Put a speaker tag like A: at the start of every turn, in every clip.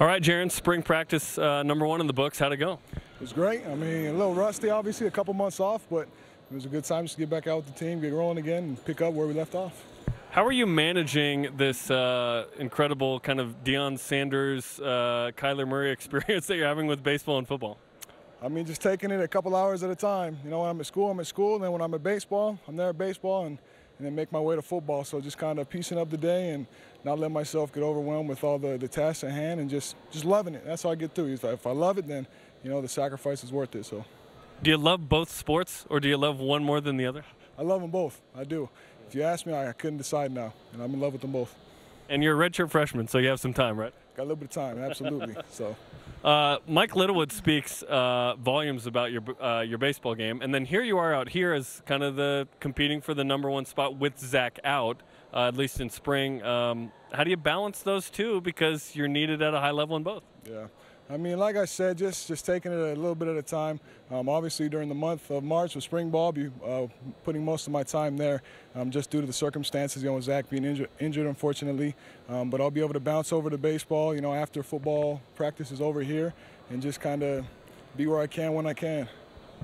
A: All right, Jaren, spring practice uh, number one in the books. How'd it go?
B: It was great. I mean, a little rusty, obviously, a couple months off, but it was a good time just to get back out with the team, get rolling again, and pick up where we left off.
A: How are you managing this uh, incredible kind of Deion Sanders, uh, Kyler Murray experience that you're having with baseball and football?
B: I mean, just taking it a couple hours at a time. You know, when I'm at school, I'm at school, and then when I'm at baseball, I'm there at baseball, and, and then make my way to football. So just kind of piecing up the day and not let myself get overwhelmed with all the, the tasks at hand and just, just loving it. That's how I get through. If I love it, then, you know, the sacrifice is worth it. So.
A: Do you love both sports, or do you love one more than the other?
B: I love them both. I do. If you ask me, I, I couldn't decide now, and I'm in love with them both.
A: And you're a redshirt freshman, so you have some time, right?
B: Got a little bit of time, absolutely. so.
A: Uh, Mike Littlewood speaks uh, volumes about your uh, your baseball game, and then here you are out here as kind of the competing for the number one spot with Zach out, uh, at least in spring. Um, how do you balance those two because you're needed at a high level in both?
B: Yeah. I mean, like I said, just just taking it a little bit at a time. Um, obviously, during the month of March with spring ball, be uh, putting most of my time there, um, just due to the circumstances. You know, Zach being injured, injured unfortunately. Um, but I'll be able to bounce over to baseball. You know, after football practice is over here, and just kind of be where I can when I can.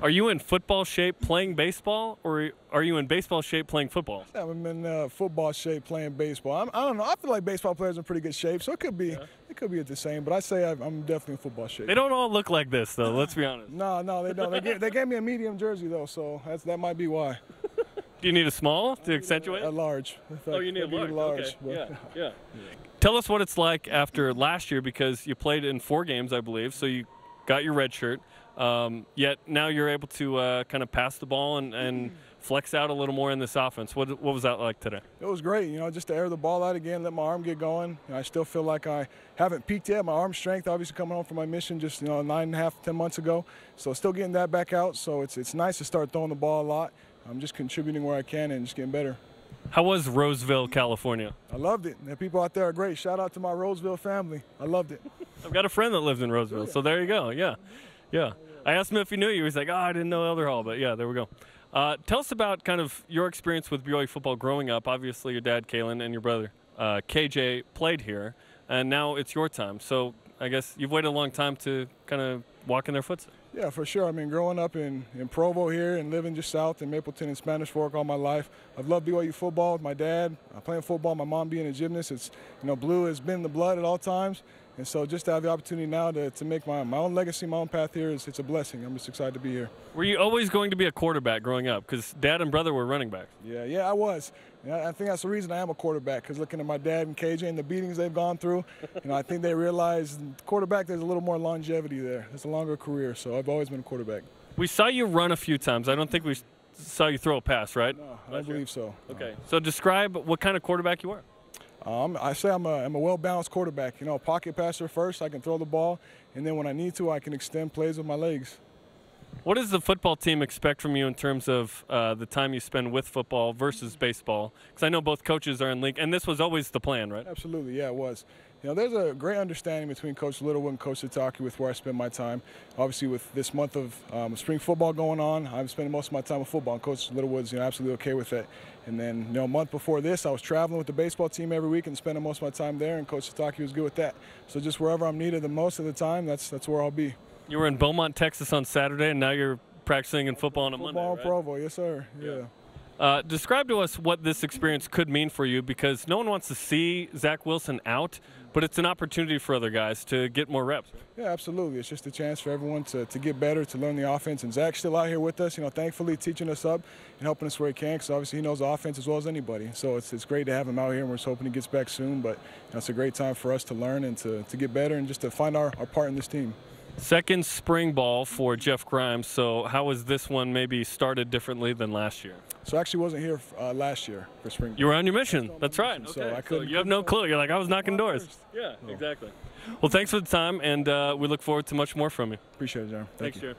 A: Are you in football shape playing baseball, or are you in baseball shape playing football?
B: I'm in uh, football shape playing baseball. I'm, I do not know. I feel like baseball players are in pretty good shape, so it could be yeah. it could be at the same. But I say I'm definitely in football shape.
A: They don't all look like this, though. Let's be honest.
B: no, no, they don't. They gave, they gave me a medium jersey though, so that's that might be why.
A: Do you need a small to accentuate?
B: A large.
A: Fact, oh, you need a large.
B: large
A: okay. yeah, yeah, yeah. Tell us what it's like after last year because you played in four games, I believe. So you got your red shirt. Um, yet now you're able to uh, kind of pass the ball and, and, flex out a little more in this offense. What, what was that like today?
B: It was great. You know, just to air the ball out again, let my arm get going. You know, I still feel like I haven't peaked yet. My arm strength, obviously, coming home from my mission just you know nine and a half, ten months ago. So still getting that back out. So it's it's nice to start throwing the ball a lot. I'm just contributing where I can and just getting better.
A: How was Roseville, California?
B: I loved it. The people out there are great. Shout out to my Roseville family. I loved it.
A: I've got a friend that lives in Roseville, so there you go. Yeah, yeah. I asked him if he knew you. He's like, oh, I didn't know Elder Hall, but yeah, there we go. Uh, tell us about kind of your experience with BYU football growing up. Obviously, your dad, Kalin, and your brother, uh, KJ, played here, and now it's your time. So I guess you've waited a long time to kind of walk in their footsteps.
B: Yeah, for sure. I mean, growing up in, in Provo here and living just south in Mapleton and Spanish Fork all my life, I've loved BYU football with my dad. I'm playing football, my mom being a gymnast. It's, you know, blue has been the blood at all times. And so just to have the opportunity now to, to make my, my own legacy, my own path here, is, it's a blessing. I'm just excited to be here.
A: Were you always going to be a quarterback growing up? Because dad and brother were running backs.
B: Yeah, yeah, I was. And I, I think that's the reason I am a quarterback, because looking at my dad and KJ and the beatings they've gone through, you know, I think they realize quarterback, there's a little more longevity there. It's a longer career, so I've always been a quarterback.
A: We saw you run a few times. I don't think we saw you throw a pass, right?
B: No, I don't believe so.
A: Okay. No. So describe what kind of quarterback you are.
B: Um, I say I'm a, I'm a well-balanced quarterback. You know, pocket passer first, I can throw the ball, and then when I need to, I can extend plays with my legs.
A: What does the football team expect from you in terms of uh, the time you spend with football versus baseball? Because I know both coaches are in league, and this was always the plan, right?
B: Absolutely, yeah, it was. You know, there's a great understanding between Coach Littlewood and Coach Sitake with where I spend my time. Obviously, with this month of um, spring football going on, I'm spending most of my time with football, and Coach Littlewood's you know, absolutely okay with that. And then, you know, a month before this, I was traveling with the baseball team every week and spending most of my time there, and Coach Sitake was good with that. So just wherever I'm needed the most of the time, that's that's where I'll be.
A: You were in Beaumont, Texas on Saturday, and now you're practicing in football on a
B: football
A: Monday.
B: Football right? Provo, yes, sir. yeah. yeah.
A: Uh, describe to us what this experience could mean for you because no one wants to see Zach Wilson out, but it's an opportunity for other guys to get more reps.
B: Yeah, absolutely. It's just a chance for everyone to, to get better, to learn the offense. And Zach's still out here with us, you know, thankfully teaching us up and helping us where he can because obviously he knows the offense as well as anybody. So it's, it's great to have him out here and we're just hoping he gets back soon. But you know, it's a great time for us to learn and to, to get better and just to find our, our part in this team.
A: Second spring ball for Jeff Grimes. So how was this one maybe started differently than last year?
B: So I actually wasn't here uh, last year for spring.
A: You were on your mission. That's right. Okay. So, I so you have no clue. You're like I was knocking doors. Yeah, exactly. Well, thanks for the time, and uh, we look forward to much more from you.
B: Appreciate it, John.
A: Thank
B: Thanks,
A: you.